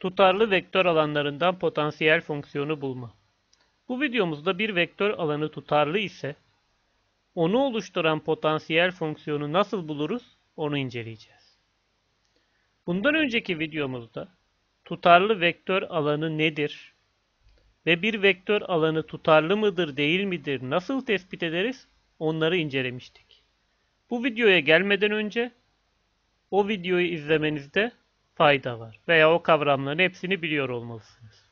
Tutarlı vektör alanlarından potansiyel fonksiyonu bulma. Bu videomuzda bir vektör alanı tutarlı ise onu oluşturan potansiyel fonksiyonu nasıl buluruz onu inceleyeceğiz. Bundan önceki videomuzda tutarlı vektör alanı nedir ve bir vektör alanı tutarlı mıdır değil midir nasıl tespit ederiz onları incelemiştik. Bu videoya gelmeden önce o videoyu izlemenizde fayda var veya o kavramların hepsini biliyor olmalısınız.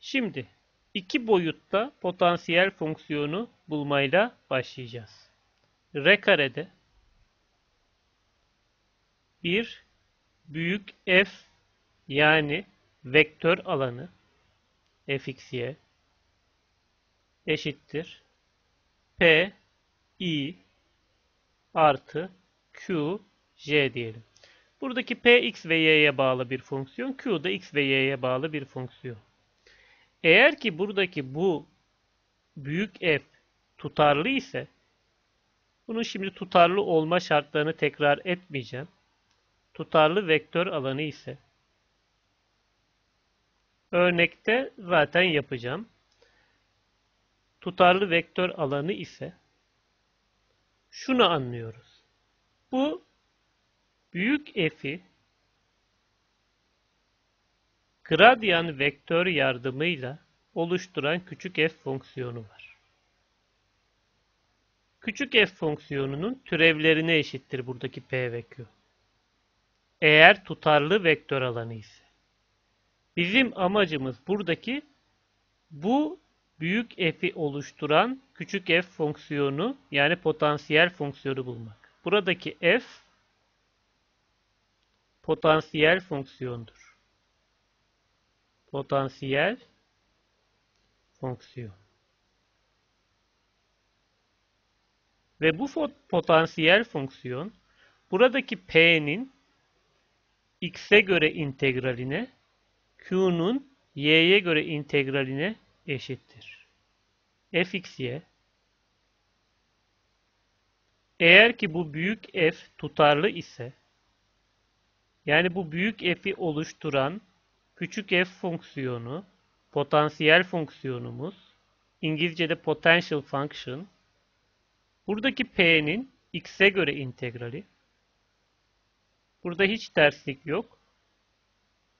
Şimdi iki boyutta potansiyel fonksiyonu bulmayla başlayacağız. R karede bir büyük F yani vektör alanı fxy eşittir p i artı q j diyelim. Buradaki p x ve y'ye bağlı bir fonksiyon, q da x ve y'ye bağlı bir fonksiyon. Eğer ki buradaki bu büyük f tutarlı ise bunun şimdi tutarlı olma şartlarını tekrar etmeyeceğim. Tutarlı vektör alanı ise örnekte zaten yapacağım. Tutarlı vektör alanı ise şunu anlıyoruz. Bu büyük f'i gradyan vektör yardımıyla oluşturan küçük f fonksiyonu var. Küçük f fonksiyonunun türevlerine eşittir buradaki p ve q. Eğer tutarlı vektör alanı ise. Bizim amacımız buradaki bu büyük f'i oluşturan küçük f fonksiyonu yani potansiyel fonksiyonu bulmak. Buradaki f potansiyel fonksiyondur. Potansiyel fonksiyon. Ve bu potansiyel fonksiyon buradaki p'nin x'e göre integraline q'nun y'ye göre integraline eşittir. fxy eğer ki bu büyük f tutarlı ise yani bu büyük f'i oluşturan küçük f fonksiyonu potansiyel fonksiyonumuz İngilizce'de potential function buradaki p'nin x'e göre integrali burada hiç terslik yok.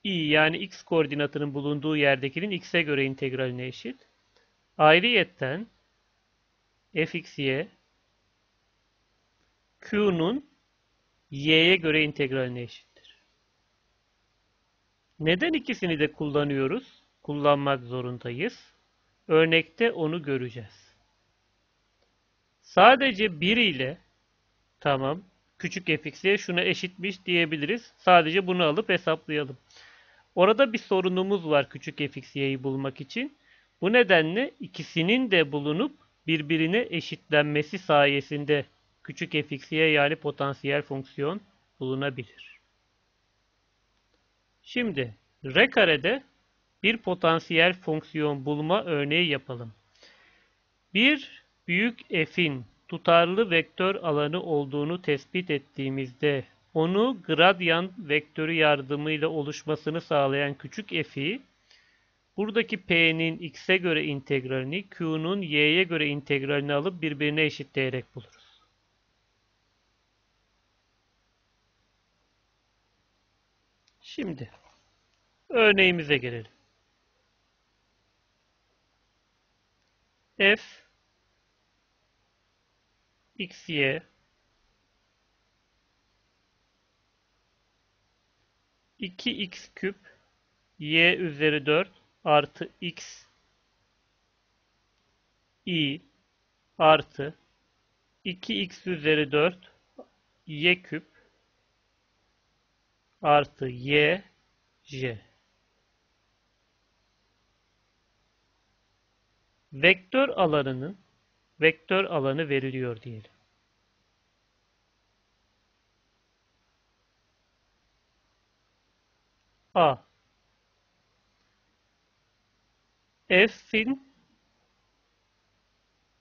i yani x koordinatının bulunduğu yerdekinin x'e göre integraline eşit. Ayrıyetten fxy q'nun y'ye göre integraline eşittir. Neden ikisini de kullanıyoruz? Kullanmak zorundayız. Örnekte onu göreceğiz. Sadece 1 ile tamam küçük fx'ye şuna eşitmiş diyebiliriz. Sadece bunu alıp hesaplayalım. Orada bir sorunumuz var küçük fx'yi bulmak için. Bu nedenle ikisinin de bulunup birbirine eşitlenmesi sayesinde küçük fx'ye yani potansiyel fonksiyon bulunabilir. Şimdi R karede bir potansiyel fonksiyon bulma örneği yapalım. Bir büyük f'in tutarlı vektör alanı olduğunu tespit ettiğimizde onu gradyan vektörü yardımıyla oluşmasını sağlayan küçük f'i buradaki p'nin x'e göre integralini q'nun y'ye göre integralini alıp birbirine eşitleyerek buluruz. Şimdi örneğimize gelelim. f x, y 2x küp y üzeri 4 artı x i artı 2x üzeri 4 y küp artı y j vektör alanının vektör alanı veriliyor diyelim. A F'in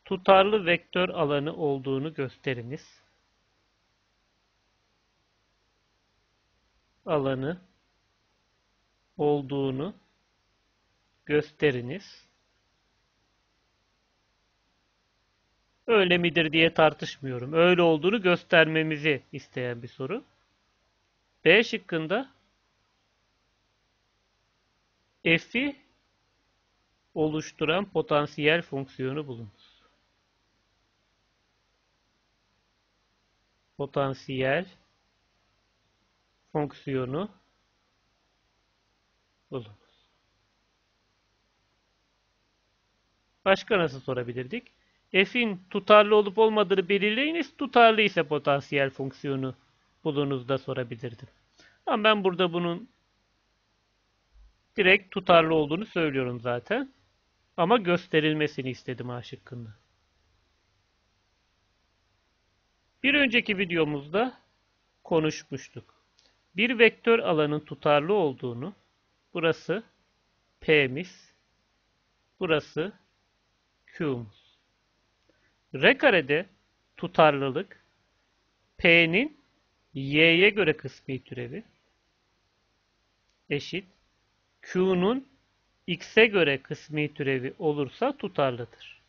tutarlı vektör alanı olduğunu gösteriniz. Alanı olduğunu gösteriniz. Öyle midir diye tartışmıyorum. Öyle olduğunu göstermemizi isteyen bir soru. B şıkkında f'i oluşturan potansiyel fonksiyonu bulunuz. Potansiyel fonksiyonu bulunuz. Başka nasıl sorabilirdik? F'in tutarlı olup olmadığını belirleyiniz. Tutarlı ise potansiyel fonksiyonu bulunuz da sorabilirdim. Ama ben burada bunun direkt tutarlı olduğunu söylüyorum zaten. Ama gösterilmesini istedim A şıkkında. Bir önceki videomuzda konuşmuştuk. Bir vektör alanın tutarlı olduğunu, burası P'miz, burası Q'muz. R karede tutarlılık P'nin Y'ye göre kısmi türevi eşit Q'nun X'e göre kısmi türevi olursa tutarlıdır.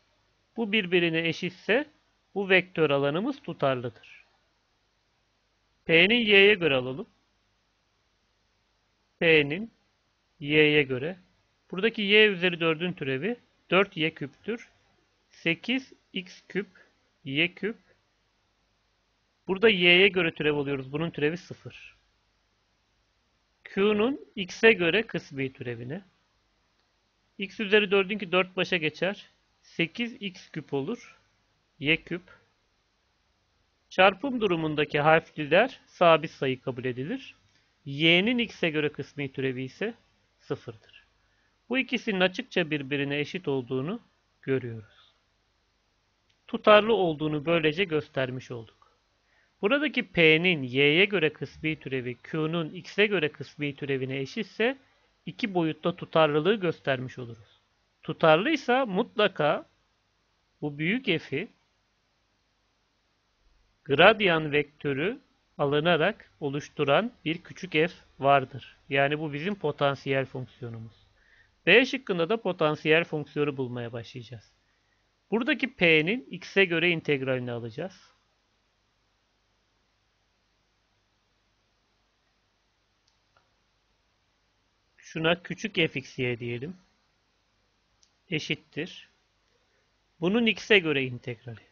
Bu birbirine eşitse bu vektör alanımız tutarlıdır. P'nin Y'ye göre alalım. P'nin Y'ye göre. Buradaki Y üzeri 4'ün türevi 4Y küptür. 8X küp Y küp. Burada Y'ye göre türev alıyoruz. Bunun türevi 0. Q'nun X'e göre kısmi türevine. X üzeri 4'ün ki 4 başa geçer. 8X küp olur. Y küp. Çarpım durumundaki harfliler sabit sayı kabul edilir. Y'nin X'e göre kısmi türevi ise 0'dır. Bu ikisinin açıkça birbirine eşit olduğunu görüyoruz. Tutarlı olduğunu böylece göstermiş olduk. Buradaki P'nin Y'ye göre kısmi türevi Q'nun X'e göre kısmi türevine eşitse iki boyutta tutarlılığı göstermiş oluruz. Tutarlıysa mutlaka bu büyük f'i gradyan vektörü alınarak oluşturan bir küçük f vardır. Yani bu bizim potansiyel fonksiyonumuz. B şıkkında da potansiyel fonksiyonu bulmaya başlayacağız. Buradaki p'nin x'e göre integralini alacağız. Şuna küçük fxy diyelim. Eşittir. Bunun x'e göre integrali.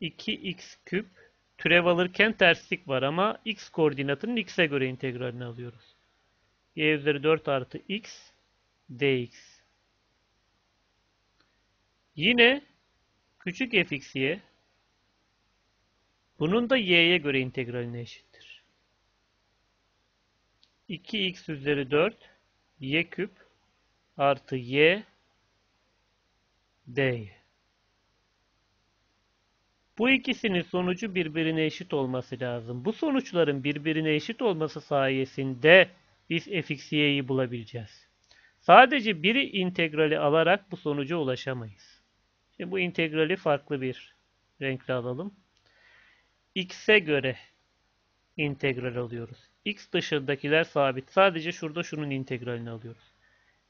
2x küp türev alırken terslik var ama x koordinatının x'e göre integralini alıyoruz. y üzeri 4 artı x dx. Yine küçük fx'ye bunun da y'ye göre integraline eşittir. 2x üzeri 4 y küp artı y dy. Bu ikisinin sonucu birbirine eşit olması lazım. Bu sonuçların birbirine eşit olması sayesinde biz fxy'yi bulabileceğiz. Sadece biri integrali alarak bu sonuca ulaşamayız. Şimdi bu integrali farklı bir renkle alalım. x'e göre integral alıyoruz. x dışındakiler sabit. Sadece şurada şunun integralini alıyoruz.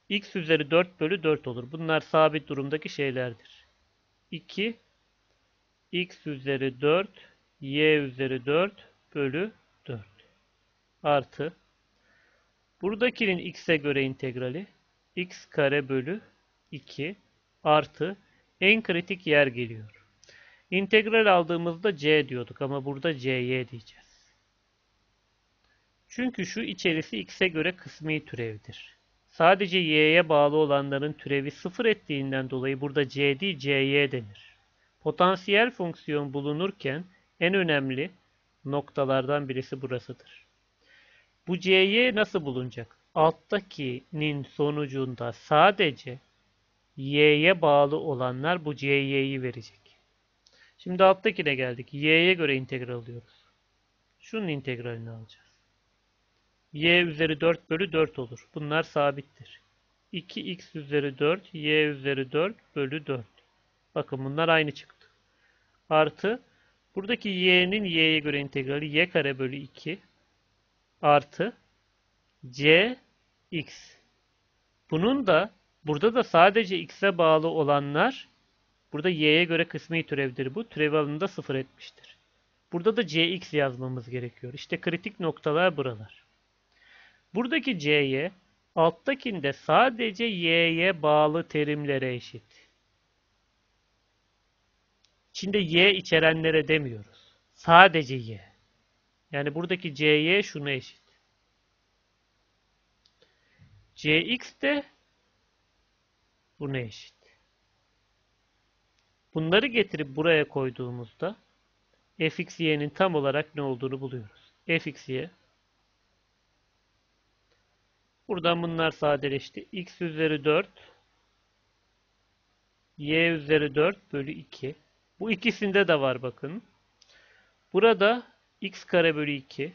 x üzeri 4 bölü 4 olur. Bunlar sabit durumdaki şeylerdir. 2 x üzeri 4 y üzeri 4 bölü 4 artı buradakinin x'e göre integrali x kare bölü 2 artı en kritik yer geliyor. İntegral aldığımızda c diyorduk ama burada c'y diyeceğiz. Çünkü şu içerisi x'e göre kısmi türevdir. Sadece y'ye bağlı olanların türevi sıfır ettiğinden dolayı burada c değil c'y denir. Potansiyel fonksiyon bulunurken en önemli noktalardan birisi burasıdır. Bu c'y nasıl bulunacak? Alttakinin sonucunda sadece y'ye bağlı olanlar bu c'y'yi verecek. Şimdi alttakine geldik. y'ye göre integral alıyoruz. Şunun integralini alacağız. y üzeri 4 bölü 4 olur. Bunlar sabittir. 2x üzeri 4, y üzeri 4 bölü 4. Bakın bunlar aynı çıktı. Artı buradaki y'nin y'ye göre integrali y kare bölü 2 artı c x. Bunun da burada da sadece x'e bağlı olanlar burada y'ye göre kısmi türevdir bu. Türev alanında sıfır etmiştir. Burada da cx yazmamız gerekiyor. İşte kritik noktalar buralar. Buradaki c'ye alttakinde sadece y'ye bağlı terimlere eşit. İçinde y içerenlere demiyoruz. Sadece y. Yani buradaki cy şuna eşit. cx de buna eşit. Bunları getirip buraya koyduğumuzda fx y'nin tam olarak ne olduğunu buluyoruz. fx y Buradan bunlar sadeleşti. x üzeri 4 y üzeri 4 bölü 2. Bu ikisinde de var bakın. Burada x kare bölü 2.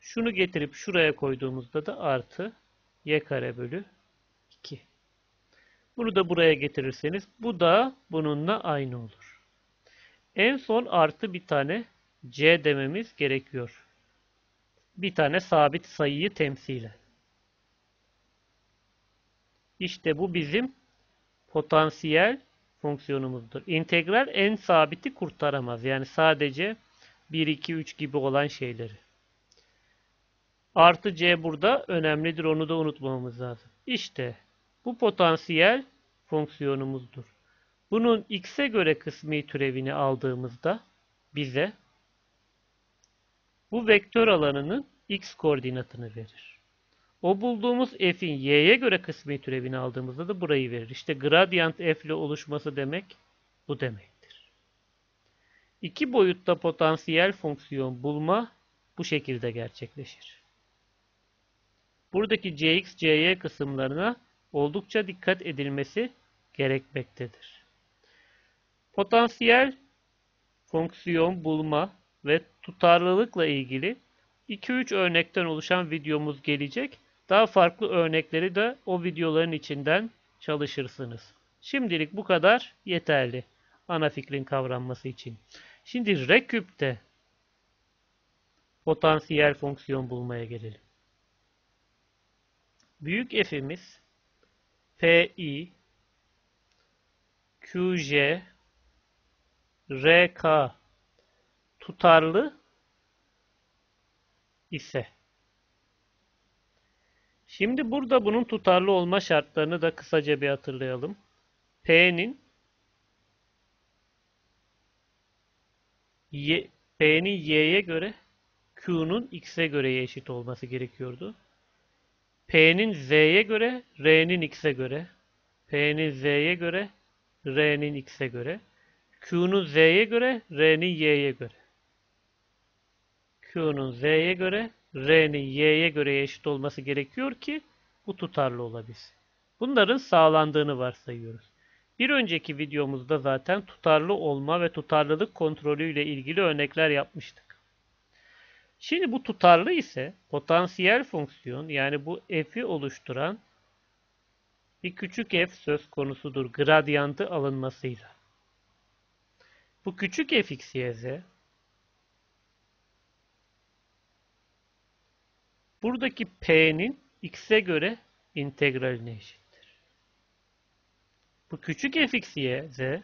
Şunu getirip şuraya koyduğumuzda da artı y kare bölü 2. Bunu da buraya getirirseniz bu da bununla aynı olur. En son artı bir tane c dememiz gerekiyor. Bir tane sabit sayıyı temsilen. İşte bu bizim potansiyel fonksiyonumuzdur. İntegral en sabiti kurtaramaz. Yani sadece 1, 2, 3 gibi olan şeyleri. Artı c burada önemlidir. Onu da unutmamamız lazım. İşte bu potansiyel fonksiyonumuzdur. Bunun x'e göre kısmi türevini aldığımızda bize bu vektör alanının x koordinatını verir. O bulduğumuz f'in y'ye göre kısmi türevini aldığımızda da burayı verir. İşte gradient f ile oluşması demek bu demektir. İki boyutta potansiyel fonksiyon bulma bu şekilde gerçekleşir. Buradaki cx, cy kısımlarına oldukça dikkat edilmesi gerekmektedir. Potansiyel fonksiyon bulma ve tutarlılıkla ilgili 2-3 örnekten oluşan videomuz gelecek. Daha farklı örnekleri de o videoların içinden çalışırsınız. Şimdilik bu kadar yeterli ana fikrin kavranması için. Şimdi reküpte potansiyel fonksiyon bulmaya gelelim. Büyük f'imiz pi qj rk tutarlı ise Şimdi burada bunun tutarlı olma şartlarını da kısaca bir hatırlayalım. P'nin P'nin y'ye göre Q'nun x'e göre eşit olması gerekiyordu. P'nin z'ye göre R'nin x'e göre P'nin z'ye göre R'nin x'e göre Q'nun z'ye göre R'nin y'ye göre Q'nun z'ye göre R'nin Y'ye göre eşit olması gerekiyor ki bu tutarlı olabilsin. Bunların sağlandığını varsayıyoruz. Bir önceki videomuzda zaten tutarlı olma ve tutarlılık kontrolü ile ilgili örnekler yapmıştık. Şimdi bu tutarlı ise potansiyel fonksiyon yani bu f'i oluşturan bir küçük f söz konusudur gradyantı alınmasıyla. Bu küçük fx, y, z Buradaki p'nin x'e göre integraline eşittir. Bu küçük fx, y, z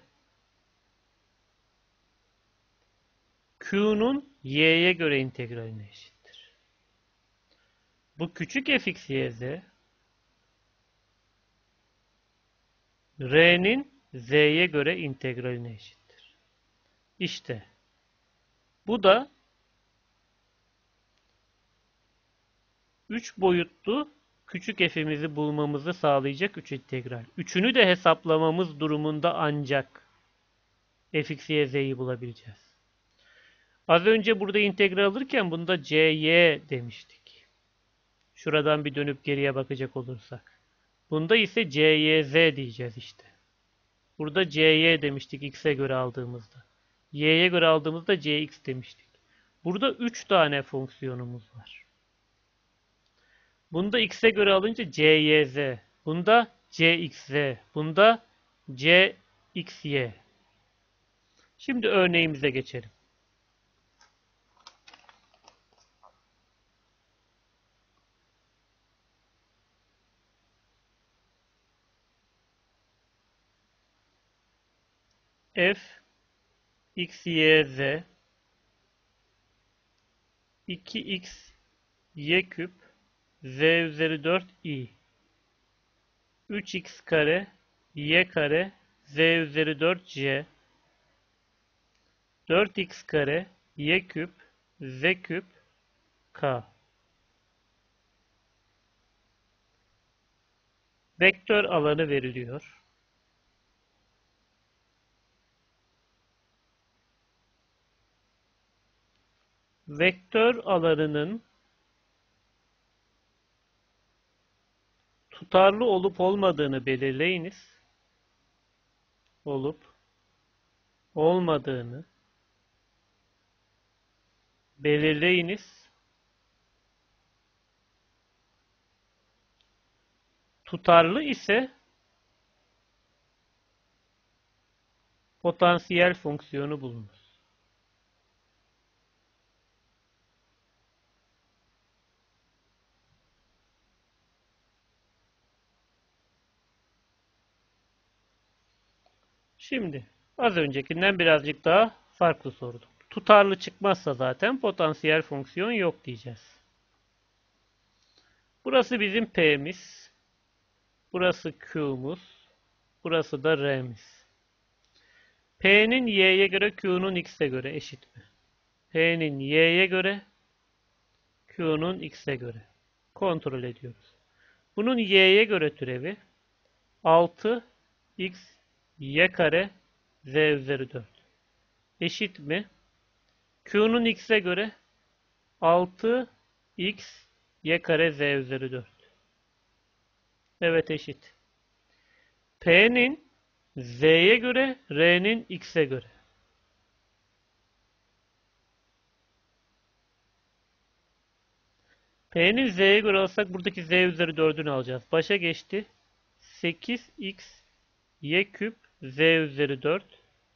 q'nun y'ye göre integraline eşittir. Bu küçük fx, y, z r'nin z'ye göre integraline eşittir. İşte bu da 3 boyutlu küçük f'imizi bulmamızı sağlayacak 3 integral. Üçünü de hesaplamamız durumunda ancak fx, y, z'yi bulabileceğiz. Az önce burada integral alırken bunda cy demiştik. Şuradan bir dönüp geriye bakacak olursak. Bunda ise cyz diyeceğiz işte. Burada cy demiştik x'e göre aldığımızda. y'ye göre aldığımızda cx demiştik. Burada 3 tane fonksiyonumuz var. Bunda x'e göre alınca c, y, z. Bunda c, x, z. Bunda c. Şimdi örneğimize geçelim. f x, y, z 2x y küp z üzeri 4 i. 3x kare y kare z üzeri 4 c. 4x kare y küp z küp k. Vektör alanı veriliyor. Vektör alanının tutarlı olup olmadığını belirleyiniz. Olup olmadığını belirleyiniz. Tutarlı ise potansiyel fonksiyonu bulunur. Şimdi az öncekinden birazcık daha farklı sordum. Tutarlı çıkmazsa zaten potansiyel fonksiyon yok diyeceğiz. Burası bizim P'miz. Burası Q'muz. Burası da R'miz. P'nin Y'ye göre Q'nun X'e göre eşit mi? P'nin Y'ye göre Q'nun X'e göre. Kontrol ediyoruz. Bunun Y'ye göre türevi 6 X Y kare Z üzeri 4 eşit mi? Q'nun X'e göre 6 X Y kare Z üzeri 4 Evet eşit. P'nin Z'ye göre, R'nin X'e göre. P'nin Z'ye göre alsak buradaki Z üzeri 4'ünü alacağız. Başa geçti. 8x y küp z üzeri 4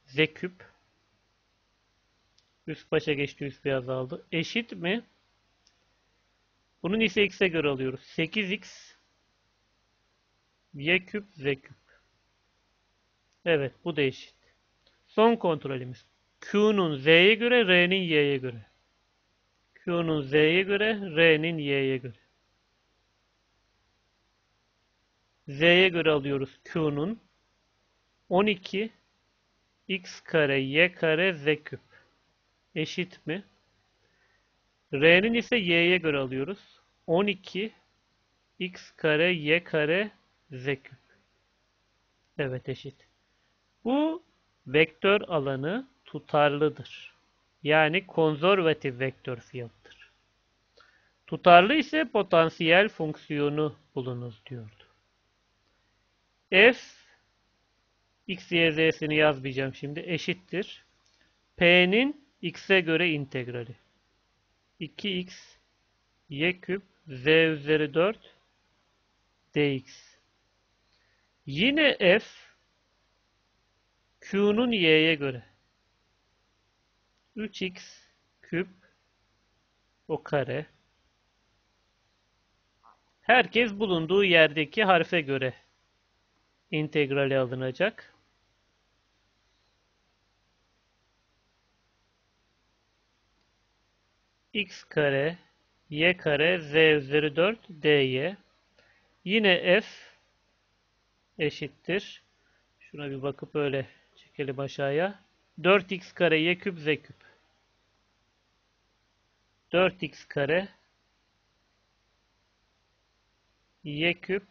z küp üst başa geçti üst bir azaldı. Eşit mi? Bunun ise x'e göre alıyoruz. 8x y küp z küp. Evet bu da eşit. Son kontrolümüz. Q'nun z'ye göre, r'nin y'ye göre. Q'nun z'ye göre, r'nin y'ye göre. Z'ye göre alıyoruz Q'nun 12 x kare y kare z küp eşit mi? R'nin ise y'ye göre alıyoruz. 12 x kare y kare z küp. Evet eşit. Bu vektör alanı tutarlıdır. Yani konservatif vektör fiyatdır. Tutarlı ise potansiyel fonksiyonu bulunuz diyordu. F x, y, z'sini yazmayacağım şimdi. Eşittir. P'nin x'e göre integrali. 2x y küp z üzeri 4 dx. Yine f q'nun y'ye göre. 3x küp o kare. Herkes bulunduğu yerdeki harfe göre integrali alınacak. X kare y kare z üzeri 4 dy. Yine f eşittir. Şuna bir bakıp öyle çekelim aşağıya. 4x kare y küp z küp. 4x kare y küp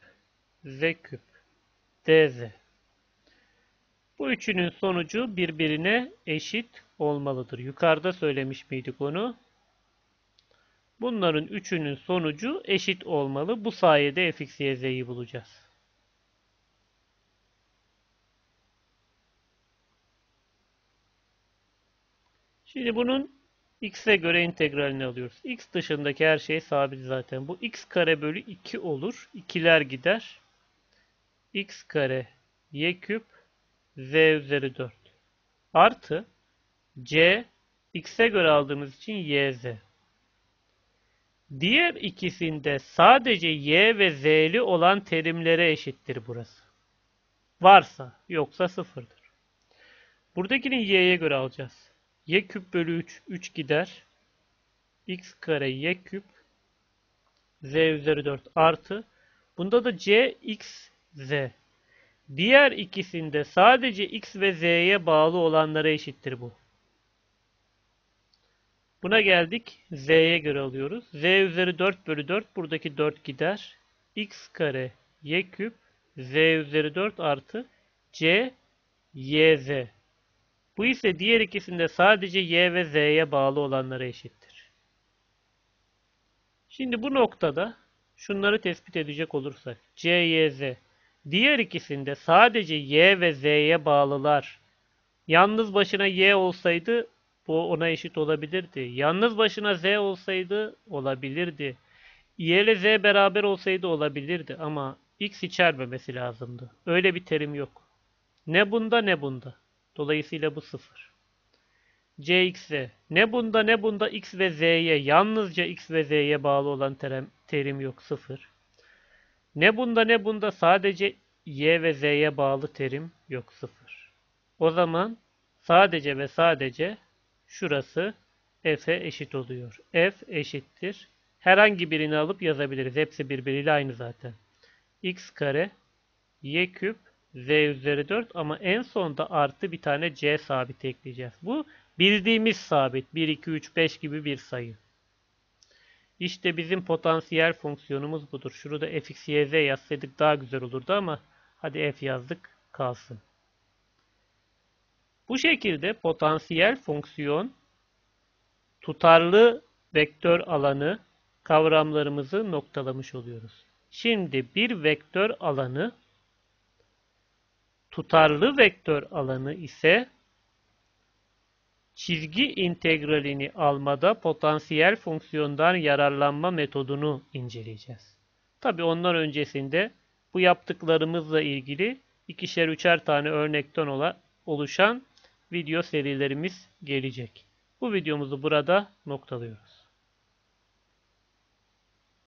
z küp dz. Bu üçünün sonucu birbirine eşit olmalıdır. Yukarıda söylemiş miydik onu? Bunların üçünün sonucu eşit olmalı. Bu sayede fx, y, z'yi bulacağız. Şimdi bunun x'e göre integralini alıyoruz. x dışındaki her şey sabit zaten. Bu x kare bölü 2 olur. 2'ler gider. x kare y küp z üzeri 4 artı c x'e göre aldığımız için yz. Diğer ikisinde sadece y ve z'li olan terimlere eşittir burası. Varsa, yoksa sıfırdır. Buradakini y'ye göre alacağız. y küp bölü 3, 3 gider. x kare y küp z üzeri 4 artı. Bunda da c x z. Diğer ikisinde sadece x ve z'ye bağlı olanlara eşittir bu. Buna geldik. Z'ye göre alıyoruz. Z üzeri 4 bölü 4. Buradaki 4 gider. X kare Y küp Z üzeri 4 artı C Y Z. Bu ise diğer ikisinde sadece Y ve Z'ye bağlı olanlara eşittir. Şimdi bu noktada şunları tespit edecek olursak C, Y, Z. Diğer ikisinde sadece Y ve Z'ye bağlılar. Yalnız başına Y olsaydı bu ona eşit olabilirdi. Yalnız başına z olsaydı olabilirdi. y ile z beraber olsaydı olabilirdi ama x içermemesi lazımdı. Öyle bir terim yok. Ne bunda ne bunda. Dolayısıyla bu sıfır. cx ne bunda ne bunda x ve z'ye yalnızca x ve z'ye bağlı olan terim, terim yok sıfır. Ne bunda ne bunda sadece y ve z'ye bağlı terim yok sıfır. O zaman sadece ve sadece şurası f'e eşit oluyor. f eşittir. Herhangi birini alıp yazabiliriz. Hepsi birbiriyle aynı zaten. x kare y küp z üzeri 4 ama en sonda artı bir tane c sabit ekleyeceğiz. Bu bildiğimiz sabit. 1, 2, 3, 5 gibi bir sayı. İşte bizim potansiyel fonksiyonumuz budur. Şurada fx, y, z yazsaydık daha güzel olurdu ama hadi f yazdık kalsın. Bu şekilde potansiyel fonksiyon, tutarlı vektör alanı kavramlarımızı noktalamış oluyoruz. Şimdi bir vektör alanı, tutarlı vektör alanı ise çizgi integralini almada potansiyel fonksiyondan yararlanma metodunu inceleyeceğiz. Tabi ondan öncesinde bu yaptıklarımızla ilgili ikişer üçer tane örnekten oluşan video serilerimiz gelecek. Bu videomuzu burada noktalıyoruz.